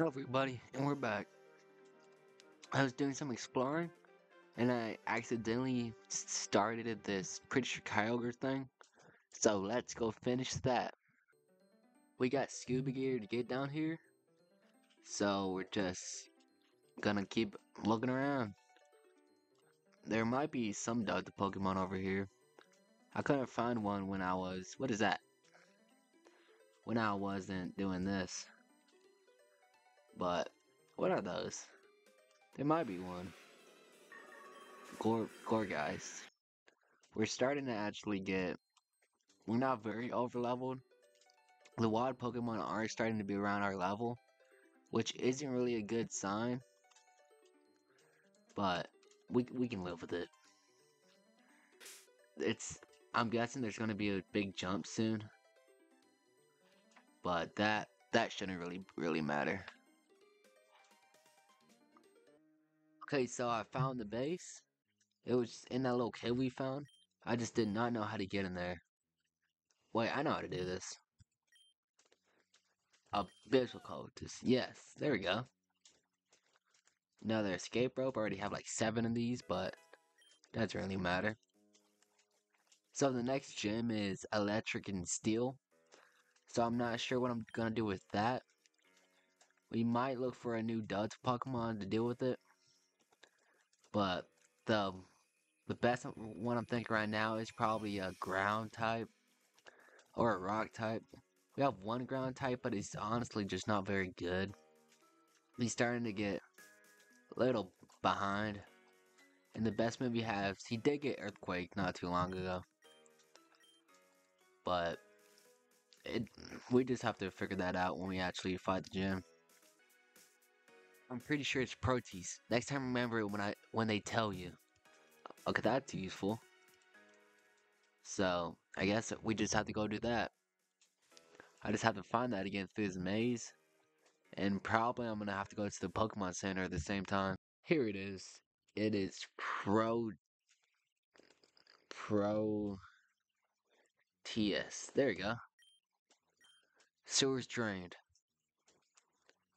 Hello everybody, and we're back. I was doing some exploring, and I accidentally started this pretty sure Kyogre thing. So let's go finish that. We got scuba gear to get down here, so we're just gonna keep looking around. There might be some Delta Pokemon over here. I couldn't find one when I was, what is that? When I wasn't doing this. But, what are those? There might be one. Gore, gore guys. We're starting to actually get, we're not very over leveled. The wild Pokemon are starting to be around our level, which isn't really a good sign. But, we, we can live with it. It's, I'm guessing there's going to be a big jump soon. But that, that shouldn't really, really matter. Okay, so I found the base. It was in that little cave we found. I just did not know how to get in there. Wait, I know how to do this. Abyssal cultist. Yes, there we go. Another escape rope. I already have like seven of these, but that doesn't really matter. So the next gym is electric and steel. So I'm not sure what I'm gonna do with that. We might look for a new Delta Pokemon to deal with it. But the the best one I'm thinking right now is probably a ground type or a rock type. We have one ground type, but it's honestly just not very good. He's starting to get a little behind. And the best move he has, he did get Earthquake not too long ago. But it, we just have to figure that out when we actually fight the gym. I'm pretty sure it's Proteus. Next time remember when I when they tell you. Okay, that's useful. So, I guess we just have to go do that. I just have to find that again through this maze. And probably I'm gonna have to go to the Pokemon Center at the same time. Here it is. It is Pro Pro TS. There you go. Sewers drained.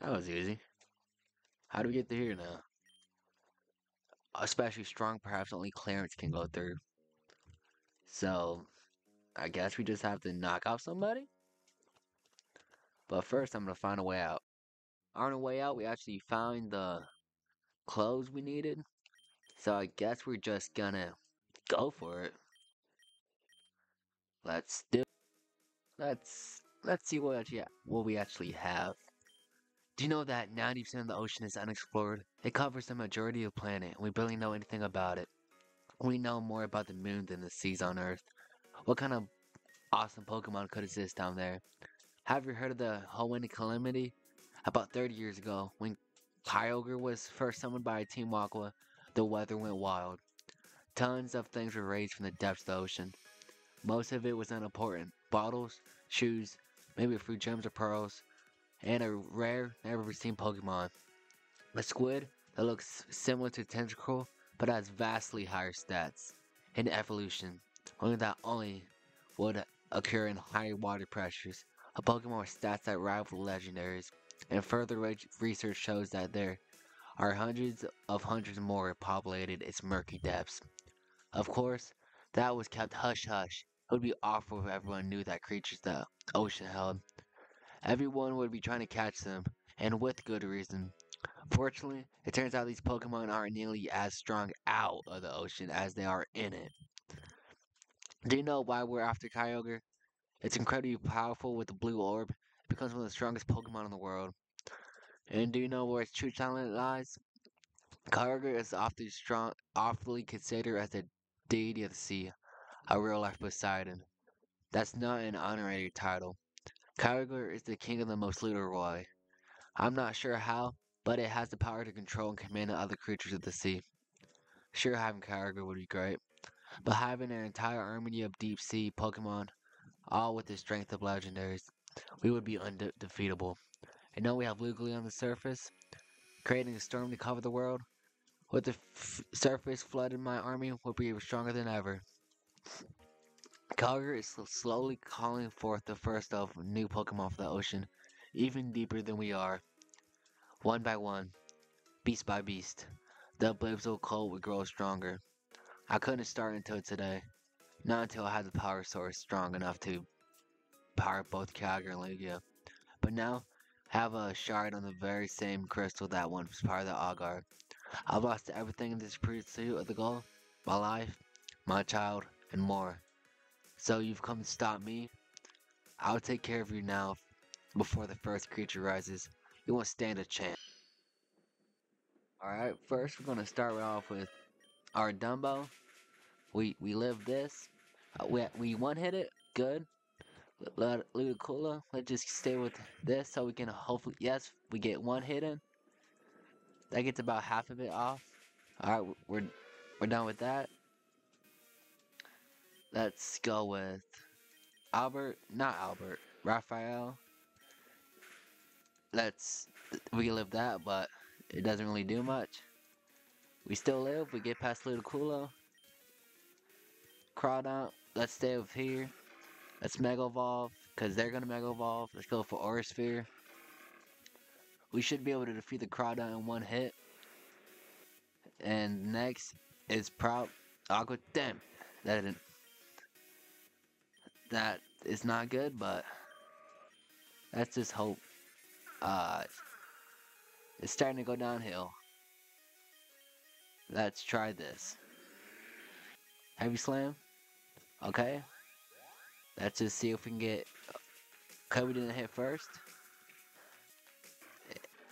That was easy. How do we get to here now? Especially strong, perhaps only Clarence can go through. So, I guess we just have to knock off somebody? But first, I'm to find a way out. On our way out, we actually found the clothes we needed. So I guess we're just gonna go for it. Let's do Let's let's see what yeah what we actually have. Do you know that 90% of the ocean is unexplored? It covers the majority of the planet, and we barely know anything about it. We know more about the moon than the seas on Earth. What kind of awesome Pokemon could exist down there? Have you heard of the Hoenn Calamity? About 30 years ago, when Kyogre was first summoned by Team Aqua, the weather went wild. Tons of things were raised from the depths of the ocean. Most of it was unimportant. Bottles, shoes, maybe a few gems or pearls, and a rare, never seen Pokemon. A squid that looks similar to Tentacool, but has vastly higher stats in evolution, only that only would occur in higher water pressures. A Pokemon with stats that rival legendaries, and further research shows that there are hundreds of hundreds more populated its murky depths. Of course, that was kept hush hush. It would be awful if everyone knew that creatures the ocean held. Everyone would be trying to catch them, and with good reason. Fortunately, it turns out these Pokemon aren't nearly as strong out of the ocean as they are in it. Do you know why we're after Kyogre? It's incredibly powerful with the blue orb. It becomes one of the strongest Pokemon in the world. And do you know where its true talent lies? Kyogre is often strong, awfully considered as the deity of the sea, a real life Poseidon. That's not an honorary title. Kyogre is the king of the most way. I'm not sure how, but it has the power to control and command the other creatures of the sea. Sure, having Kyogre would be great, but having an entire army of deep sea Pokemon, all with the strength of legendaries, we would be undefeatable. And now we have Lugia on the surface, creating a storm to cover the world. With the surface flooded, my army would be stronger than ever. Kyogre is slowly calling forth the first of new Pokemon from the ocean, even deeper than we are. one by one, beast by beast. The Abyssal cult would grow stronger. I couldn't start until today. Not until I had the power source strong enough to power both Kyogre and Lugia. But now, I have a shard on the very same crystal that once powered the Augur. I've lost everything in this pursuit of the goal. My life, my child, and more. So you've come to stop me? I'll take care of you now before the first creature rises. You won't stand a chance. Alright, first we're gonna start off with our Dumbo. We we live this. Uh, we we one hit it, good. Let Ludicolo, let's just stay with this so we can hopefully yes, we get one hit in. That gets about half of it off. Alright, we're we're done with that. Let's go with Albert, not Albert, Raphael. Let's relive that, but it doesn't really do much. We still live, we get past Ludicolo. Crawdaunt, let's stay over here. Let's Mega Evolve, because they're going to Mega Evolve. Let's go for Aura Sphere. We should be able to defeat the Crawdaunt in one hit. And next is Proud Aqua. Damn, that didn't. That is not good, but let's just hope. Uh, it's starting to go downhill. Let's try this. Heavy Slam. Okay. Let's just see if we can get. Okay, we didn't hit first.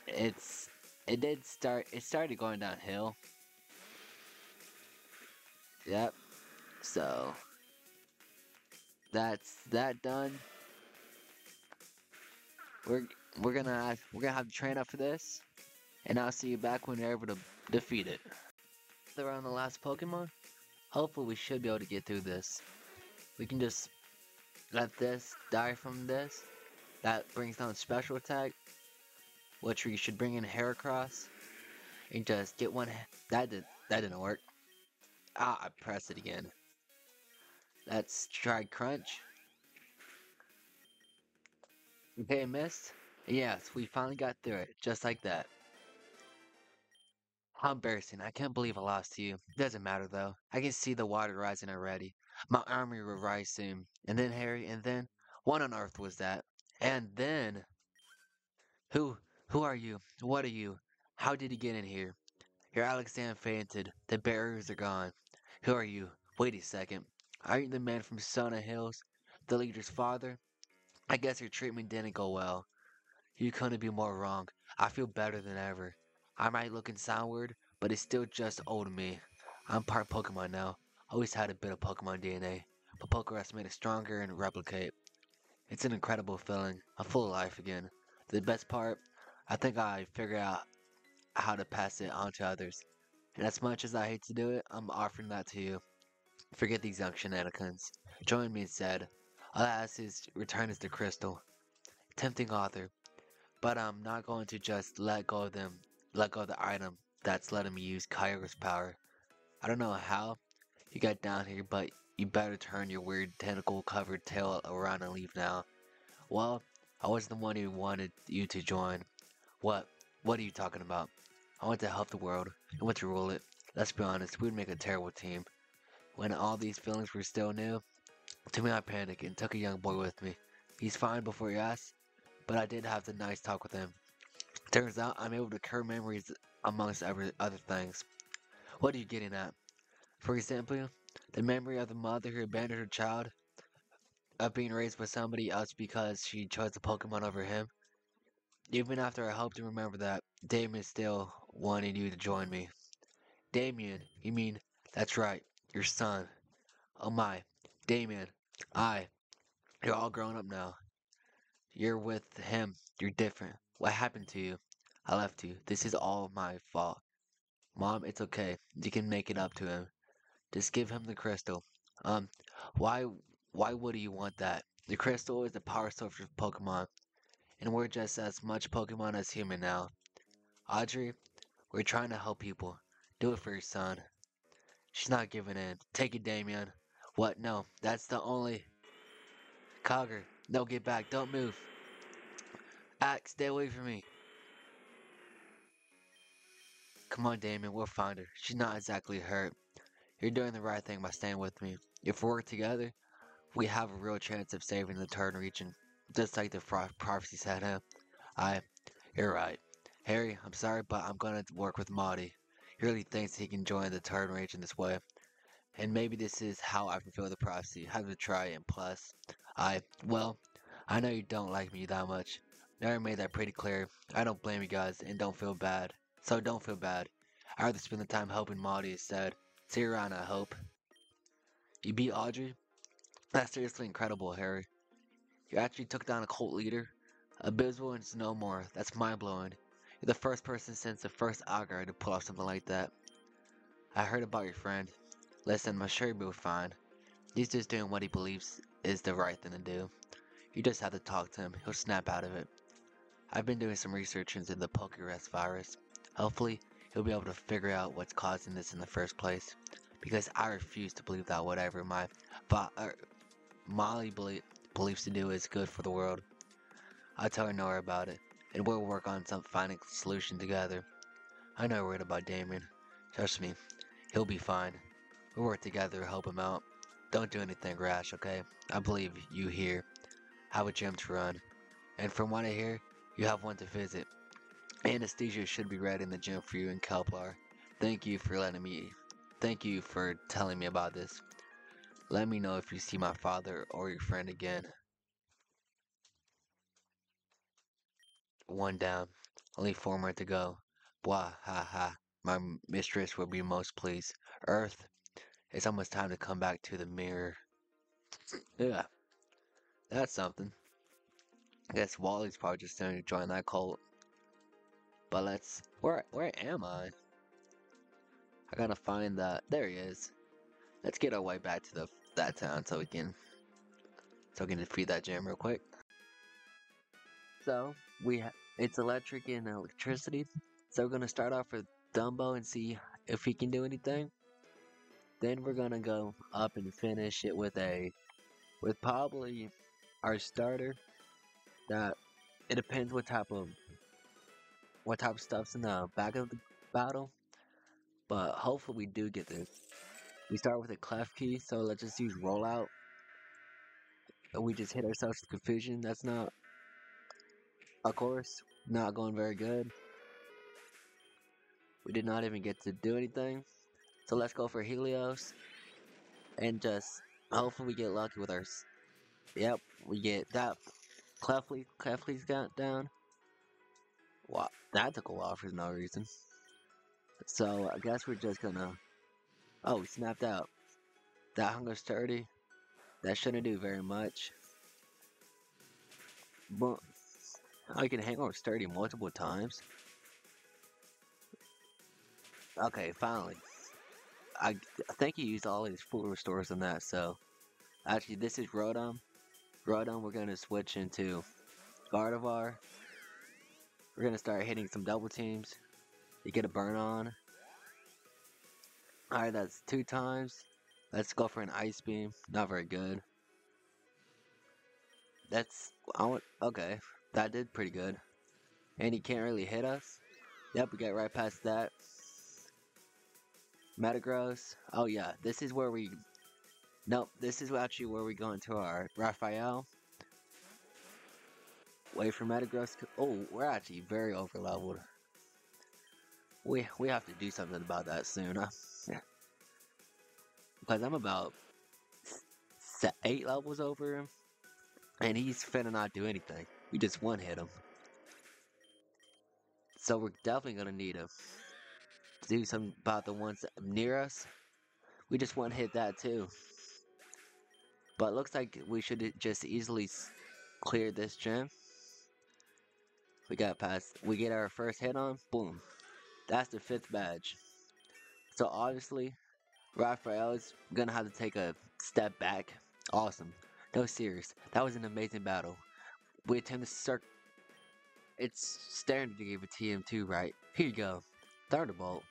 It's. It did start. It started going downhill. Yep. So. That's that done. We're we're gonna we're gonna have to train up for this, and I'll see you back when you're able to defeat it. Around the last Pokemon, hopefully we should be able to get through this. We can just let this die from this. That brings down special attack, which we should bring in Heracross, and just get one. That did that didn't work. Ah, I pressed it again. Let's try Crunch. Okay, missed. Yes, we finally got through it, just like that. How embarrassing. I can't believe I lost to you. Doesn't matter though. I can see the water rising already. My army will rise soon. And then Harry, and then what on earth was that? And then Who who are you? What are you? How did you get in here? Your Alexander fainted. The barriers are gone. Who are you? Wait a second. Are you the man from Sona Hills? The leader's father? I guess your treatment didn't go well. You couldn't be more wrong. I feel better than ever. I might look and but it's still just old me. I'm part Pokemon now. Always had a bit of Pokemon DNA, but Pokerus made it stronger and replicate. It's an incredible feeling. I'm full of life again. The best part, I think I figured out how to pass it on to others. And as much as I hate to do it, I'm offering that to you. Forget these young shenanigans. Join me instead. Alas his return is the crystal. Tempting author. But I'm not going to just let go of them let go of the item that's letting me use Kyogre's power. I don't know how you got down here, but you better turn your weird tentacle covered tail around and leave now. Well, I was the one who wanted you to join. What? What are you talking about? I want to help the world. I want to rule it. Let's be honest, we'd make a terrible team. When all these feelings were still new, to me I panicked and took a young boy with me. He's fine before you ask, but I did have the nice talk with him. Turns out I'm able to cure memories amongst other things. What are you getting at? For example, the memory of the mother who abandoned her child, of being raised by somebody else because she chose the Pokemon over him. Even after I helped him remember that, Damian still wanted you to join me. Damian, you mean, that's right, your son. Oh my, Damian, I, you're all grown up now. You're with him, you're different. What happened to you? I left you. This is all my fault. Mom, it's okay. You can make it up to him. Just give him the crystal. Um, why why would you want that? The crystal is the power source of Pokemon. And we're just as much Pokemon as human now. Audrey, we're trying to help people. Do it for your son. She's not giving in. Take it, Damian. What? No, that's the only... Cogger, no, get back. Don't move. Axe, stay away from me. Come on, Damian, we'll find her. She's not exactly hurt. You're doing the right thing by staying with me. If we work together, we have a real chance of saving the Torren region. Just like the prophecy said, huh? I, you're right. Harry, I'm sorry, but I'm gonna work with Marty. He really thinks he can join the Turn in this way. And maybe this is how I fulfill the prophecy. Have to try and plus, I, well, I know you don't like me that much. I made that pretty clear. I don't blame you guys, and don't feel bad. So don't feel bad. I'd rather spend the time helping Marty instead. See you around, I hope. You beat Audrey? That's seriously incredible, Harry. You actually took down a cult leader? Abysmal and no more. That's mind-blowing. The first person since the first Augur to pull off something like that. I heard about your friend. Listen, I'm sure he'll be fine. He's just doing what he believes is the right thing to do. You just have to talk to him. He'll snap out of it. I've been doing some research into the Pokerus virus. Hopefully, he'll be able to figure out what's causing this in the first place. Because I refuse to believe that whatever my er, Molly belie believes to do is good for the world. I'll tell her Nora about it, and we'll work on some finding solution together. I know worried about Damian. Trust me, he'll be fine. We'll work together to help him out. Don't do anything rash, okay? I believe you here have a gym to run. And from what I hear, you have one to visit. Anastasia should be ready in the gym for you in Kepler. Thank you for letting me... Thank you for telling me about this. Let me know if you see my father or your friend again. One down. Only four more to go. Blah, ha ha. My mistress will be most pleased. Earth, it's almost time to come back to the mirror. Yeah. That's something. I guess Wally's probably just going to join that cult. But let's... Where, where am I? I gotta find that... There he is. Let's get our way back to the that town so we can... So we can defeat that gym real quick. So, we ha it's electric and electricity. So we're gonna start off with Dumbo and see if he can do anything. Then we're gonna go up and finish it with a... With probably our starter that it depends what type of what type of stuff's in the back of the battle. But hopefully we do get this. We start with a Klefki, so let's just use rollout. We just hit ourselves with confusion. That's not of course not going very good. We did not even get to do anything. So let's go for Helios. And just hopefully we get lucky with our Yep, we get that Clefly, Clefly's got down. Wow, that took a while for no reason. So I guess we're just gonna. Oh, we snapped out. That hunger's sturdy. That shouldn't do very much. But I can hang over sturdy multiple times. Okay, finally. I, I think he used all his full restores on that, so. Actually, this is Rotom. Groudon, we're going to switch into Gardevoir. We're going to start hitting some double teams. You get a burn on. Alright, that's two times. Let's go for an Ice Beam. Not very good. That's... I want, okay. That did pretty good. And he can't really hit us. Yep, we get right past that. Metagross. Oh yeah, this is where we Nope, this is actually where we go into our Raphael. Wait for Metagross. Oh, we're actually very over leveled. We we have to do something about that soon. Huh? because I'm about eight levels over him, and he's finna not do anything. We just one hit him. So we're definitely gonna need him. to do something about the ones near us. We just one hit that too. But looks like we should just easily clear this gym. We got past, we get our first hit on, boom. That's the fifth badge. So obviously, Raphael is gonna have to take a step back. Awesome. No serious. That was an amazing battle. We attempt to circ. It's standard to give a TM2, right? Here you go. Thunderbolt.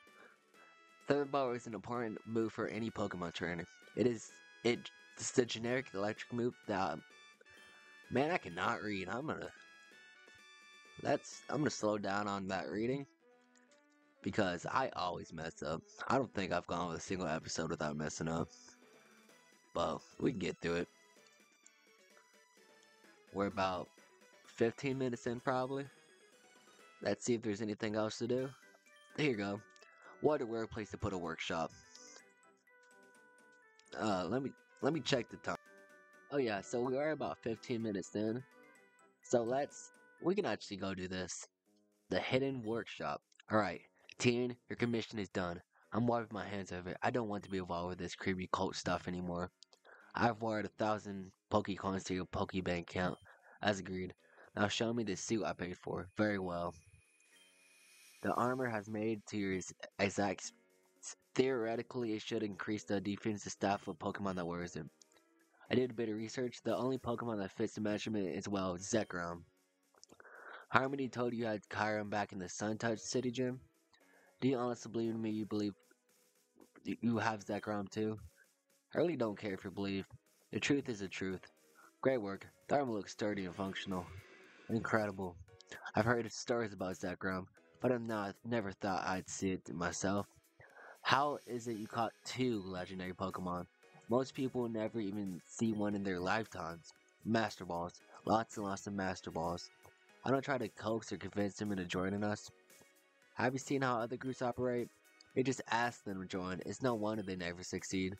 Thunderbolt is an important move for any Pokemon trainer. It is it is the generic electric move that, man, I cannot read. I'm gonna, that's, I'm gonna slow down on that reading. because I always mess up. I don't think I've gone with a single episode without messing up. But we can get through it. We're about 15 minutes in, probably. Let's see if there's anything else to do. Here you go. What a weird place to put a workshop. Uh, let me let me check the time. Oh yeah, so we are about 15 minutes in. So let's we can actually go do this. The hidden workshop. Alright, Tien, your commission is done. I'm wiping my hands of it. I don't want to be involved with this creepy cult stuff anymore. I've wired a thousand Pokecoins to your Pokebank account, as agreed. Now show me the suit I paid for. Very well. The armor has made to your exact. Theoretically, it should increase the defensive staff of Pokemon that wears it. I did a bit of research. The only Pokemon that fits the measurement is, well, Zekrom. Harmony told you you had Kyurem back in the Suntouched City Gym. Do you honestly believe me you believe you have Zekrom too? I really don't care if you believe. The truth is the truth. Great work. The armor looks sturdy and functional. Incredible. I've heard stories about Zekrom, but I'm not never thought I'd see it myself. How is it you caught two legendary Pokemon? Most people never even see one in their lifetimes. Master Balls. Lots and lots of Master Balls. I don't try to coax or convince them into joining us. Have you seen how other groups operate? They just ask them to join. It's no wonder they never succeed.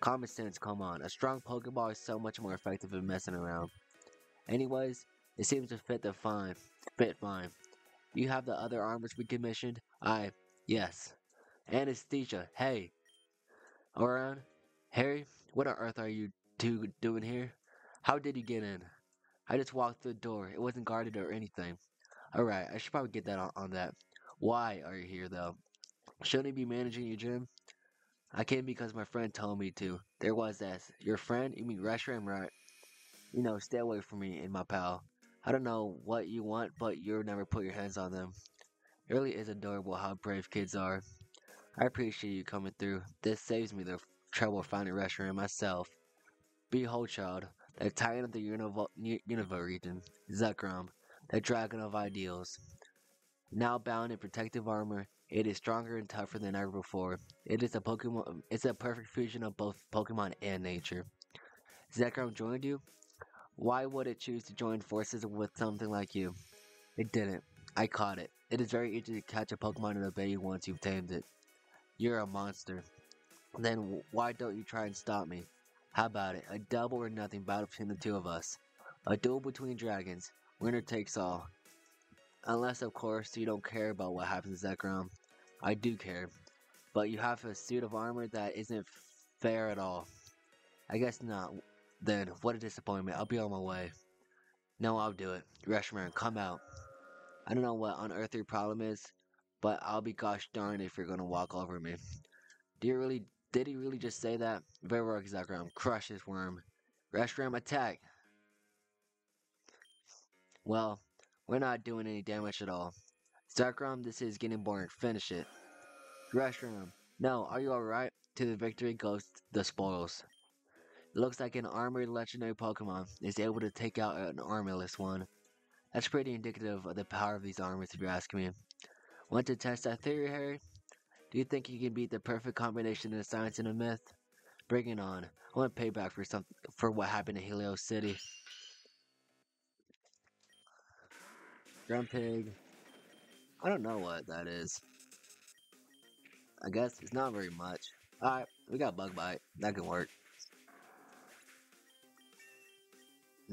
Common sense, come on. A strong Pokeball is so much more effective than messing around. Anyways, it seems to fit the fine. Fit fine. You have the other armors we commissioned? I, yes. Anastasia, hey. Oran, Harry, what on earth are you two doing here? How did you get in? I just walked through the door. It wasn't guarded or anything. Alright, I should probably get that on, on that. Why are you here though? Shouldn't you be managing your gym? I came because my friend told me to. There was that. Your friend? You mean Reshiram, right? You know, stay away from me and my pal. I don't know what you want, but you'll never put your hands on them. It really is adorable how brave kids are. I appreciate you coming through. This saves me the trouble of finding a Reshiram myself. Behold, child, the titan of the Unova, region, Zekrom, the dragon of ideals. Now bound in protective armor, it is stronger and tougher than ever before. It is a Pokemon. It's a perfect fusion of both Pokemon and nature. Zekrom joined you. Why would it choose to join forces with something like you? It didn't. I caught it. It is very easy to catch a Pokemon and obey you once you've tamed it. You're a monster. Then why don't you try and stop me? How about it? A double or nothing battle between the two of us. A duel between dragons. Winner takes all. Unless, of course, you don't care about what happens to Zekrom. I do care. But you have a suit of armor that isn't fair at all. I guess not. Then, what a disappointment. I'll be on my way. No, I'll do it. Reshiram, come out. I don't know what on earth your problem is, but I'll be gosh darned if you're gonna walk over me. Do you really, did he really just say that? Very well, Zekrom. Crush this worm. Reshiram, attack! Well, we're not doing any damage at all. Zekrom, this is getting boring. Finish it. Reshiram, no, are you alright? To the victory goes the spoils. Looks like an armored legendary Pokemon is able to take out an armorless one. That's pretty indicative of the power of these armors if you ask me. Want to test that theory, Harry? Do you think you can beat the perfect combination of science and a myth? Bring it on. I want payback for some for what happened in Helios City. Grumpig. I don't know what that is. I guess it's not very much. Alright, we got Bug Bite. That can work.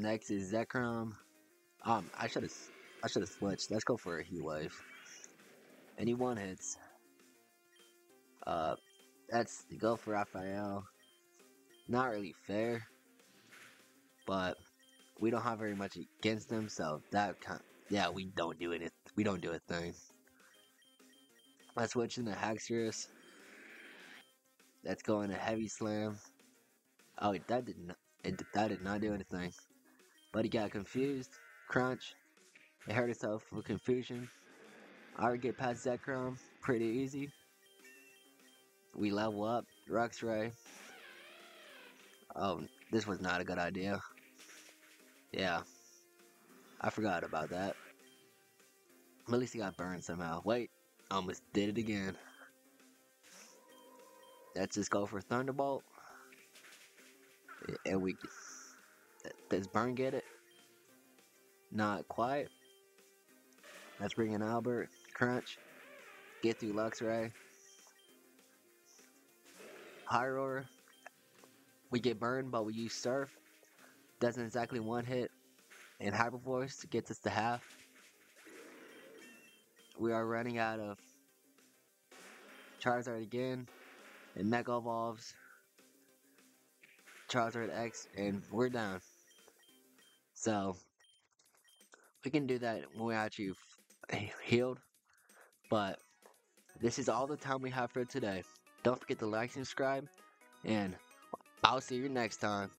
Next is Zekrom. Um, I should have, I should have switched. Let's go for a Heat Wave. Any one hits. Uh, that's the go for Raphael. Not really fair, but we don't have very much against them, so that kind, yeah, we don't do it. We don't do a thing. Let's switch into Haxorus. Let's go into Heavy Slam. Oh, that did not. It, that did not do anything. But he got confused. Crunch. It hurt itself with confusion. I would get past Zekrom pretty easy. We level up. Ray. Oh, this was not a good idea. Yeah. I forgot about that. At least he got burned somehow. Wait, Almost did it again. Let's just go for Thunderbolt. And we does Burn get it? Not quite. Let's bring in Albert. Crunch. Get through Luxray. High Roar. We get burned, but we use Surf. Doesn't exactly one hit. And Hyper Force gets us to half. We are running out of Charizard again. And Mega Evolves. Charizard X. And we're down. So, we can do that when we're actually healed. But, this is all the time we have for today. Don't forget to like and subscribe. And I'll see you next time.